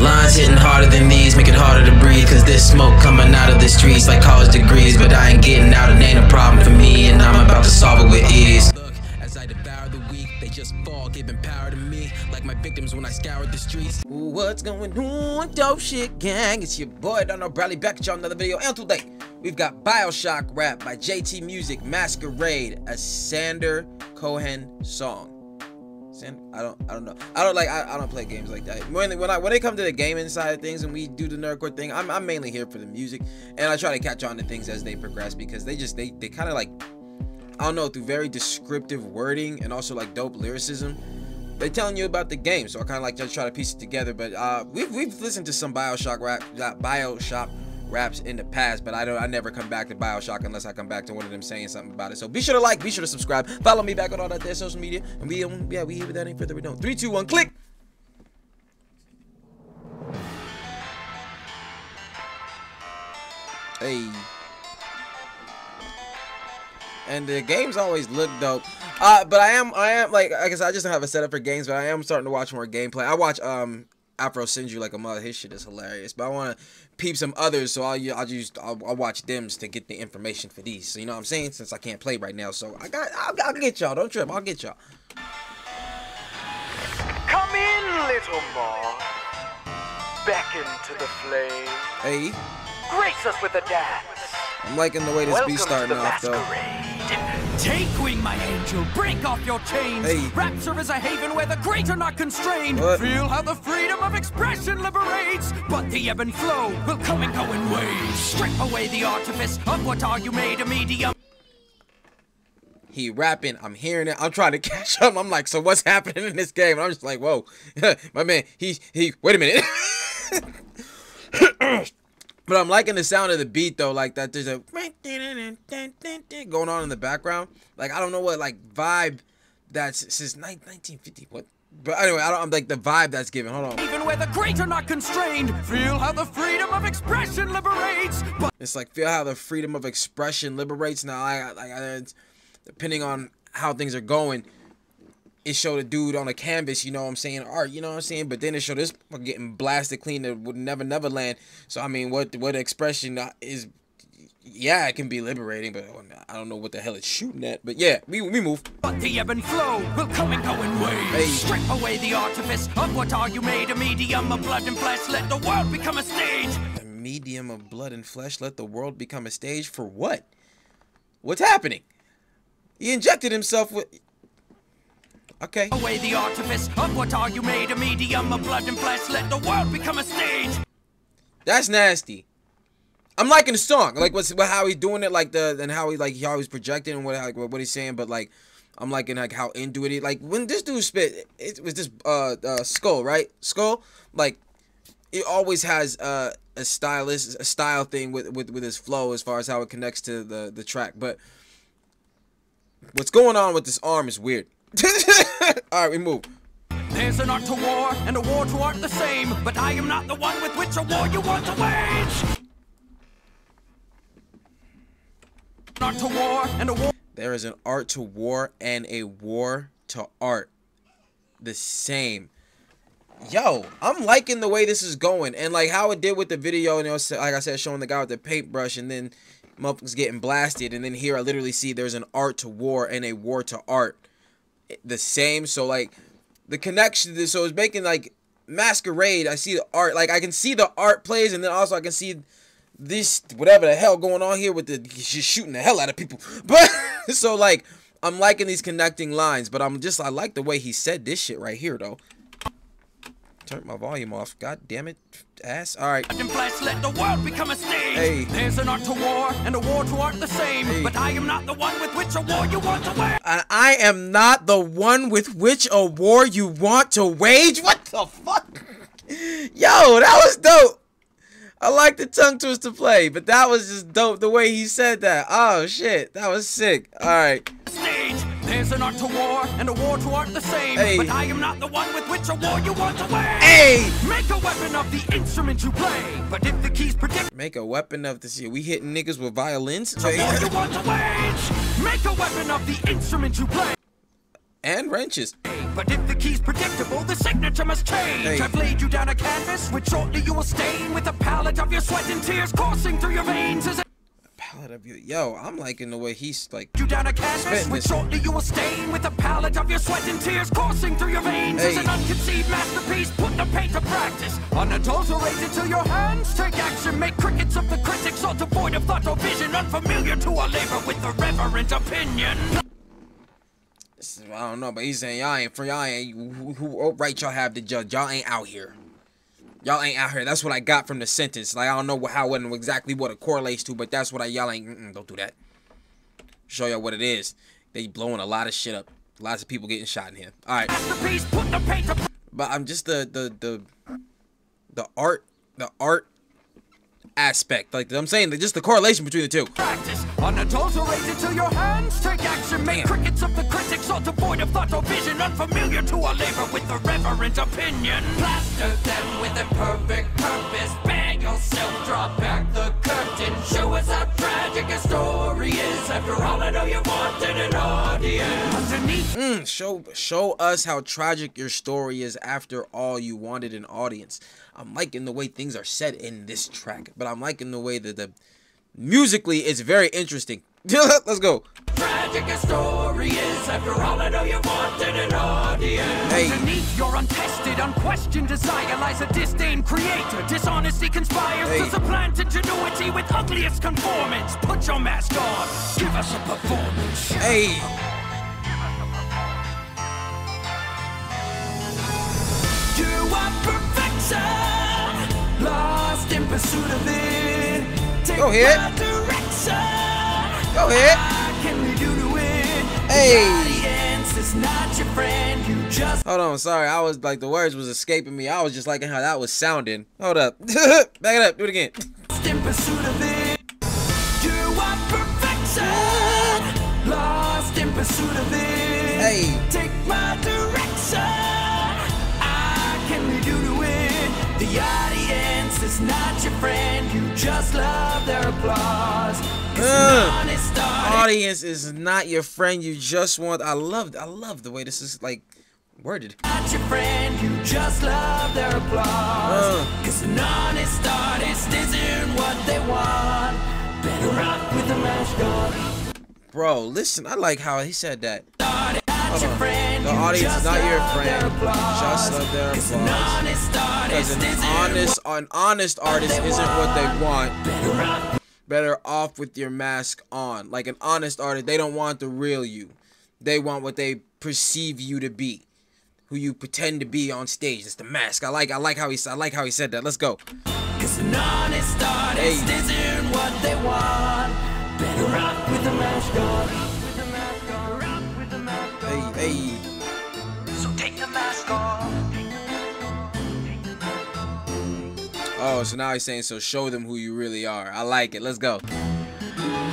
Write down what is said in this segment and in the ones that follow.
Lines hitting harder than these, make it harder to breathe. Cause this smoke coming out of the streets like college degrees. But I ain't getting out, it ain't a problem for me. And I'm about to solve it with ease. Look, as I devour the weak, they just fall, giving power to me. Like my victims when I scoured the streets. Ooh, what's going on, dope shit gang? It's your boy, Darrnell Bradley, back at y'all another video. And today, we've got Bioshock Rap by JT Music Masquerade, a Sander Cohen song. I don't I don't know. I don't like I, I don't play games like that. When when I when they come to the gaming side of things and we do the nerdcore thing, I'm I'm mainly here for the music and I try to catch on to things as they progress because they just they they kind of like I don't know through very descriptive wording and also like dope lyricism. They telling you about the game, so I kind of like just try to piece it together. But uh, we've we've listened to some Bioshock rap, Bioshock raps in the past, but I don't I never come back to Bioshock unless I come back to one of them saying something about it. So be sure to like, be sure to subscribe, follow me back on all that there social media, and we um, yeah we here without any further ado. Three, two, one, click. Hey. And the games always look dope. Uh, but I am, I am like, I guess I just don't have a setup for games, but I am starting to watch more gameplay. I watch um Afro sends you like a mother. His shit is hilarious. But I want to peep some others, so I'll I'll just I'll, I'll, watch them's to get the information for these. So you know what I'm saying? Since I can't play right now, so I got I'll, I'll get y'all. Don't trip. I'll get y'all. Come in, little Ma. Beckon to the flame. Hey. Grace us with a dance. I'm liking the way this Welcome beat's starting off though. Take wing, my angel, break off your chains. Hey. Rapture is a haven where the great are not constrained. What? Feel how the freedom of expression liberates. But the ebb and flow will come and go in waves. Strip away the artifice of what are you made a medium. He rapping, I'm hearing it, I'm trying to catch up. I'm like, so what's happening in this game? And I'm just like, whoa, my man, he he. Wait a minute. But I'm liking the sound of the beat though, like that. There's a going on in the background. Like I don't know what like vibe that's since 1950. What? But anyway, I don't. I'm like the vibe that's given. Hold on. Even where the great are not constrained, feel how the freedom of expression liberates. But It's like feel how the freedom of expression liberates. Now I like I, depending on how things are going, it showed a dude on a canvas, you know what I'm saying, art, you know what I'm saying, but then it showed this getting blasted clean that would never never land. So I mean, what what expression uh, is? Yeah, it can be liberating, but oh, I don't know what the hell it's shooting at. But yeah, we we move. But the ebb and flow will come and go in waves. Hey. Strip away the artifice of what are you made a medium of blood and flesh. Let the world become a stage. A medium of blood and flesh. Let the world become a stage for what? What's happening? He injected himself with. Okay. Away the artifice of what are you made a medium of blood and flesh. Let the world become a stage. That's nasty. I'm liking the song, like what's what, how he's doing it, like the and how he like how he's projecting and what like what he's saying, but like I'm liking like how into it. he- Like when this dude spit, it was this uh, uh skull right skull like it always has uh, a stylist a style thing with with with his flow as far as how it connects to the the track, but what's going on with this arm is weird. All right, we move. There's an art to war and a war to art the same, but I am not the one with which a war you want to wage. Art to war and a war. There is an art to war and a war to art. The same. Yo, I'm liking the way this is going. And like how it did with the video, and it was like I said, showing the guy with the paintbrush and then motherfuckers getting blasted. And then here I literally see there's an art to war and a war to art. The same. So like the connection this, so it's making like masquerade. I see the art, like I can see the art plays, and then also I can see this whatever the hell going on here with the just shooting the hell out of people. But so like I'm liking these connecting lines, but I'm just I like the way he said this shit right here though. Turn my volume off. God damn it, ass. All right. let the world become a stage. Hey. There's an art to war and a war to art the same, Hey. but I am not the one with which a war you want to wage. And I am not the one with which a war you want to wage. What the fuck? Yo, that was dope. I like the tongue twister play, but that was just dope the way he said that. Oh shit, that was sick. All right. There's an art to war and a war to art the same, Hey. but I am not the one with which a war you want to wage. Hey, Make a weapon of the instrument you play, but if the keys predict make a weapon of this year. We hitting niggas with violins. a war you want to wage, make a weapon of the instrument you play. And wrenches. But if the key's predictable, the signature must change. Hey. I've laid you down a canvas, which shortly you will stain with a palette of your sweat and tears coursing through your veins. Palette of you. Yo, I'm liking the way he's like. you down a canvas, this. shortly you will stain with a palette of your sweat and tears coursing through your veins. Hey. an unconceived masterpiece, put the paint to practice. Unadulterated till your hands take action. Make crickets of the critics, all devoid of thought or vision. Unfamiliar to our labor with irreverent opinion. I don't know, but he's saying y'all ain't for y'all ain't who, who what right y'all have to judge. Y'all ain't out here. Y'all ain't out here. That's what I got from the sentence. Like I don't know how and exactly what it correlates to, but that's what I y'all ain't. Mm-mm, don't do that. Show y'all what it is. They blowing a lot of shit up. Lots of people getting shot in here. All right, Masterpiece, put the paint but I'm just the the the the art the art aspect. Like I'm saying, just the correlation between the two. practice. Unadulterated till your hands take action. Make crickets of the critics, all devoid of thought or vision. Unfamiliar to our labor with irreverent opinion. Plaster them with a perfect purpose. Bang yourself, draw back the Show us how tragic a story is. After all, I know you wanted an audience. Mm, show show us how tragic your story is after all you wanted an audience. I'm liking the way things are said in this track, but I'm liking the way that the musically it's very interesting. Let's go. tragic story is. After all, I know you wanted an audience. Hey. Underneath your untested, unquestioned desire lies a disdain creator. Dishonesty conspires Hey. to supplant ingenuity with ugliest conformance. Put your mask on. Give us a performance. Hey, You are perfection, lost in pursuit of it. Take Go ahead. Go ahead. Hey. Hold on, sorry. I was like the words was escaping me. I was just liking how that was sounding. Hold up. Back it up. Do it again. Hey. Take my direction. The audience is not your friend. You just love their applause. Audience. Is not your friend. You just want. I love. I love the way this is like worded. Not your friend, you just love their applause. Uh. Cause an honest artist isn't what they want. Better rock with the mask on. Bro, listen. I like how he said that. Your friend, The audience is not your friend. Just love their applause. Because an honest, an honest artist isn't what they want. Better off with your mask on. Like an honest artist, they don't want the real you. They want what they perceive you to be, who you pretend to be on stage. It's the mask. I like. I like how he. I like how he said that. Let's go. Cause an honest artist Hey. isn't what they want. Better rock with the mask on. With the Oh, so now he's saying, so show them who you really are. I like it. Let's go.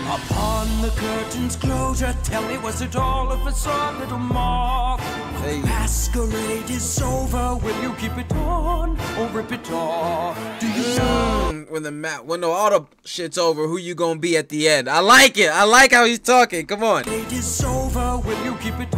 Upon the curtain's closure, tell me, was it all a facade, little moth? Hey. Masquerade is over, will you keep it on or rip it off? Do you know? Mm, When the map, when the all the shit's over, who you gonna be at the end? I like it. I like how he's talking. Come on. It is over, will you keep it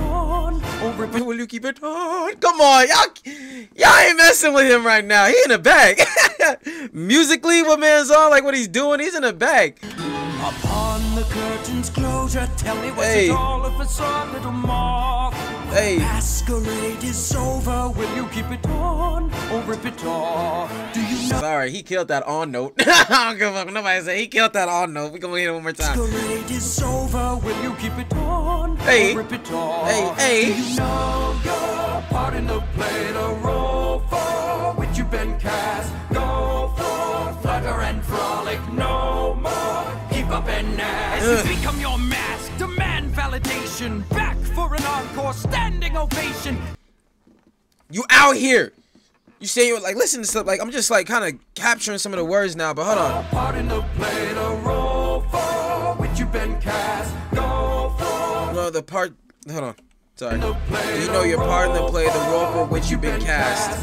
on or rip it Will you keep it on? Come on, y'all. Y'all ain't messing with him right now. He in the bag. Musically, what man's on? Like what he's doing? He's in the bag. Upon the curtain's closure, tell me, was Hey. it all a facade, little moth? Hey. Masquerade is over, will you keep it on or rip it off? Do you know? Sorry, he killed that on note. I don't give a fuck. Nobody say he killed that on note. We gonna hear it one more time. Masquerade is over, will you keep it on Hey. or rip it off? Hey, hey. Do you know your part in the play, the role for which you've been cast? Go for flutter and frolic no more. Keep up and ask. Ugh. Become your mask, demand validation. Back an encore, standing ovation. You out here. You say you're like listen to stuff like I'm just like kind of capturing some of the words now, but hold on. Part in the play, the role for which you've been cast. Go for No, the part. Hold on. Sorry. Do you know your part in the play, the role for which you've been cast?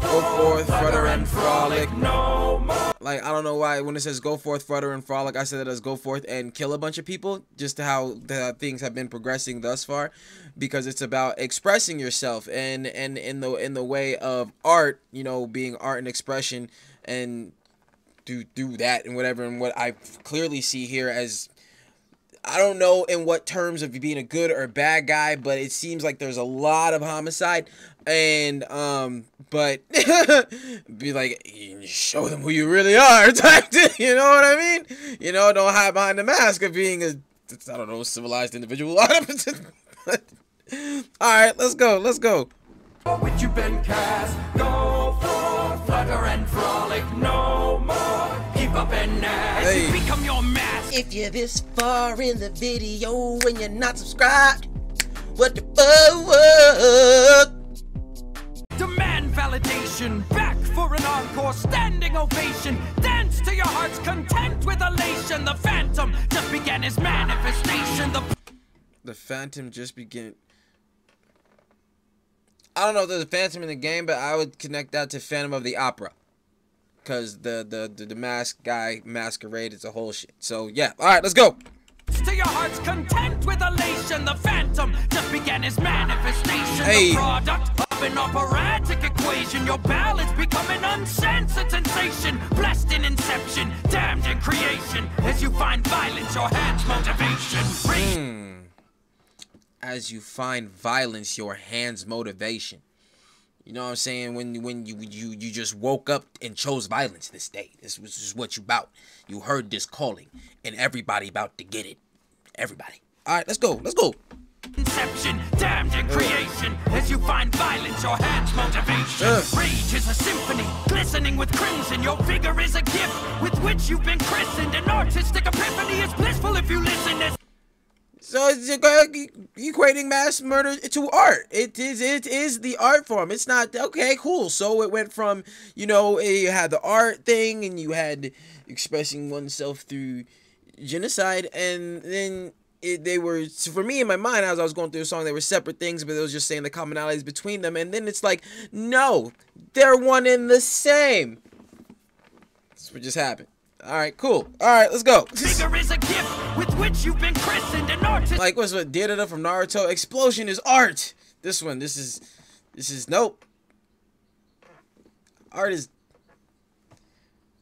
Go forth, flutter and frolic. no Like I don't know why when it says go forth, flutter and frolic, I said it as go forth and kill a bunch of people. Just how the things have been progressing thus far, because it's about expressing yourself and and in the in the way of art, you know, being art and expression and do do that and whatever and what I clearly see here as I don't know in what terms of being a good or a bad guy, but it seems like there's a lot of homicide and um but be like show them who you really are type thing, you know what I mean? You know, don't hide behind the mask of being a I don't know, civilized individual. All right, let's go. Let's go. Which you've been cast, go for flutter and frolic no more. Keep up and as Hey. become your mask. If you're this far in the video and you're not subscribed, what the fuck? Demand validation, back for an encore, standing ovation. Dance to your heart's content with elation. The phantom just began his manifestation. The The Phantom just begin. I don't know if there's a Phantom in the game, but I would connect that to Phantom of the Opera. Cause the the the, the mask guy masquerade is a whole shit. So yeah, all right, let's go. to your heart's content with elation. The phantom just began his manifestation. Hey. The product an operatic equation. Your balance become an uncensored sensation. Blessed in inception, damned in creation. As you find violence, your hands motivation. Rage hmm. As you find violence, your hands motivation. You know what I'm saying? When when you you you just woke up and chose violence this day. This was just what you about. You heard this calling, and everybody about to get it. Everybody. All right, let's go. Let's go. Inception, damned in creation. As you find violence, your hands motivation. Ugh. Rage is a symphony, glistening with crimson. Your vigor is a gift with which you've been christened. An artistic epiphany is blissful if you listen. As So it's equating mass murder to art. It is it is the art form. It's not okay, cool. So it went from you know eh, you had the art thing and you had expressing oneself through genocide, and then it, they were for me in my mind as I was going through the song they were separate things, but it was just saying the commonalities between them, and then it's like no, they're one and the same. That's what just happened. All right, cool. All right, let's go. vigor is a gift with which you've been christened. An artistic like what's what Deidara from Naruto? Explosion is art. This one, this is, this is nope. Art is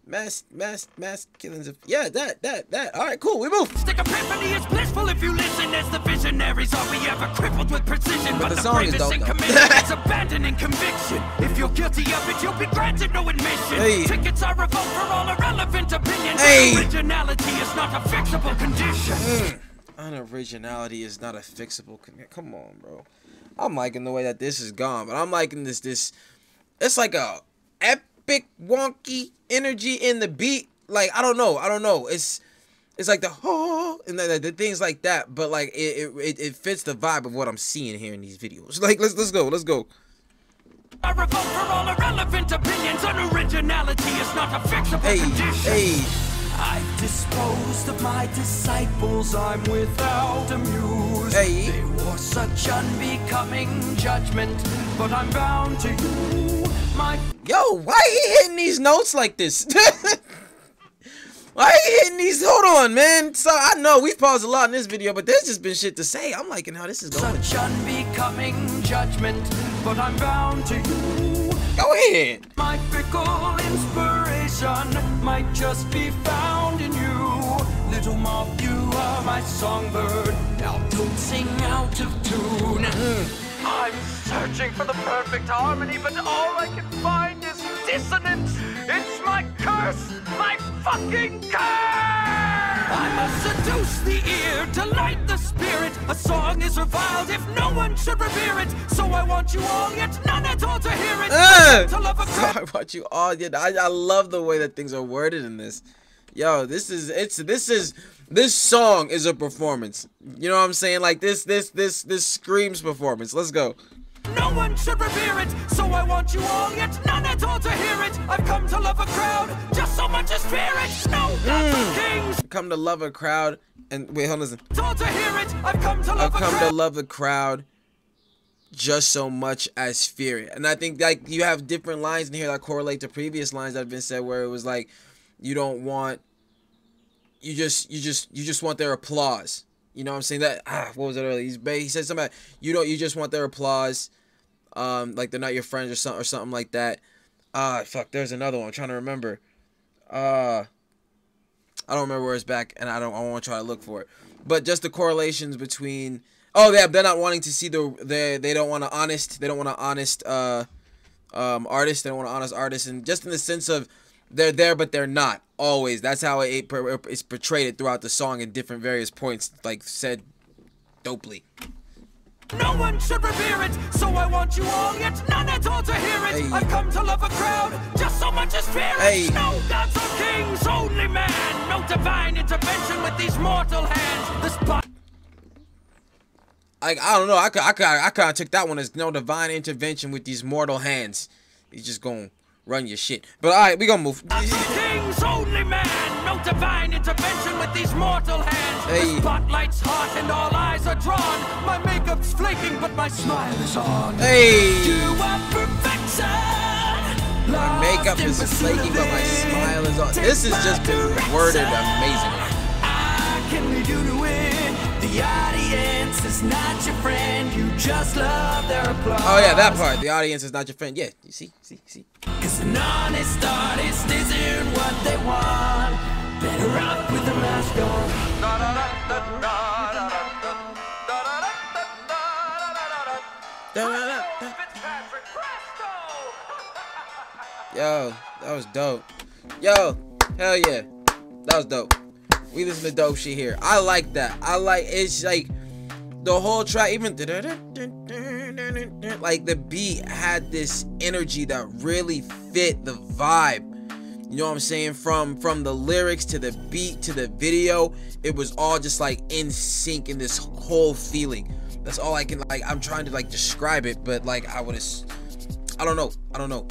mass, mass, mass killings of yeah that that that. All right, cool. We move. Stick epiphany is blissful if you listen. As the visionaries are we ever crippled with precision. But, the the, song is dope, in though. commitment is abandoning conviction. If you're guilty of it, you'll be granted no admission. Hey. Tickets are revoked for all irrelevant opinions. Hey. Originality is not a fixable condition. Hmm. Unoriginality is not a fixable. condition. Come on, bro. I'm liking the way that this is gone, but I'm liking this. This, it's like a epic wonky energy in the beat. Like I don't know, I don't know. It's it's like the oh and the, the things like that, but like it, it it fits the vibe of what I'm seeing here in these videos. Like let's let's go, let's go. Are revoked for all irrelevant opinions. Unoriginality is not a fixable Hey condition. hey. I've disposed of my disciples, I'm without a muse. Hey. They wore such unbecoming judgment, but I'm bound to you. My Yo, why he hitting these notes like this? why he hitting these? Hold on, man. So I know we've paused a lot in this video, but there's just been shit to say. I'm liking how this is going. such unbecoming judgment, but I'm bound to you. Go ahead. My fickle inspiration might just be found in you. Little moth, you are my songbird. Now don't sing out of tune. Mm-hmm. I'm searching for the perfect harmony, but all I can find is dissonance. It's my curse, my fucking curse! I must seduce the ear, delight the spirit. A song is reviled if no one should revere it. So I want you all, yet none at all to hear it. Uh, to love a sorry about you all. Yeah, I, I love the way that things are worded in this. Yo, this is it's this is this song is a performance. You know what I'm saying? Like this this this this screams performance. Let's go. No one should revere it, so I want you all, yet none at all to hear it. I've come to love a crowd, just so much as fear it. No Mm. kings, Come to love a crowd and wait, hold on. Listen. all to hear it. I've come to I've love a come to love the crowd just so much as fear it. And I think like you have different lines in here that correlate to previous lines that have been said where it was like you don't want you just you just you just want their applause. You know what I'm saying? That ah, what was it earlier? He's he said something you don't you just want their applause. Um like they're not your friends or something or something like that. Ah, fuck, there's another one. I'm trying to remember. Uh I don't remember where it's back and I don't I want to try to look for it. But just the correlations between Oh yeah, they're not wanting to see the they they don't want to honest they don't want to honest uh um artist they don't want to honest artist and just in the sense of they're there but they're not always that's how it, it it's portrayed throughout the song at different various points like said dopely no one should revere it, so I want you all, yet none at all to hear it. Hey. I've come to love a crowd, just so much as fear Hey. it. No gods or kings, only man. No divine intervention with these mortal hands. The spot. like I don't know I could I could I kind of took that one as no divine intervention with these mortal hands he's just gonna run your shit but all right we gonna move Kings, only man. No divine intervention with these mortal hands. Hey. The spotlight's hot and all eyes are drawn. My makeup's flaking, but my smile is on. hey You are perfection. My makeup is flaky, but my smile is on. This has just been worded amazingly. I can lead you to it. The audience is not your friend. You just love their applause. Oh yeah, that part. The audience is not your friend. Yeah, you see, see, see. Cause an honest artist isn't what they want. Better off with a mask on. Fitzpatrick Presto! Yo, that was dope. Yo, hell yeah, that was dope. We listen to dope shit here. I like that. I like it's like the whole track, even like the beat had this energy that really fit the vibe. You know what I'm saying? From from the lyrics to the beat to the video, it was all just like in sync in this whole feeling. That's all I can like. I'm trying to like describe it, but like I would. I don't know. I don't know.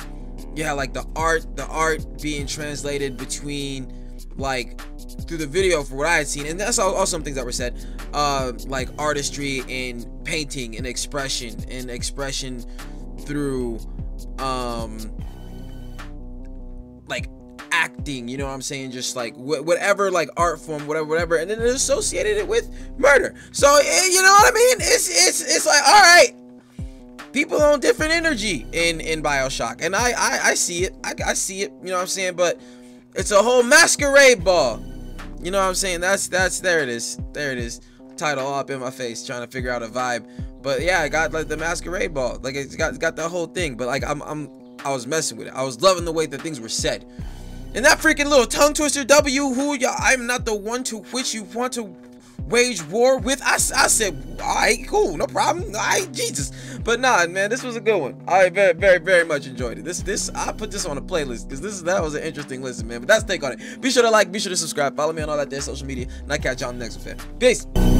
Yeah, like the art, the art being translated between like through the video for what I had seen, and that's all, some things that were said, uh, like artistry and painting and expression and expression through um like acting you know what i'm saying? Just like wh- whatever like art form whatever whatever and then it associated it with murder. So you know what i mean? It's it's it's like all right people on different energy in in bioshock and i i, I see it. I, I see it you know what i'm saying? But it's a whole masquerade ball you know what i'm saying? That's that's there it is. There it is. Title all up in my face trying to figure out a vibe. But yeah i got like the masquerade ball. Like it's got, it's got the whole thing. But like i'm i'm i was messing with it. I was loving the way that things were said. And that freaking little tongue twister W, who y'all, I'm not the one to which you want to wage war with. us? I said, all right, cool, no problem. All right, Jesus. But nah, man, this was a good one. I very, very, very much enjoyed it. This, this, I put this on a playlist because this that was an interesting listen, man. But that's take on it. Be sure to like, be sure to subscribe, follow me on all that there social media, and I catch y'all the next one, fam. Peace.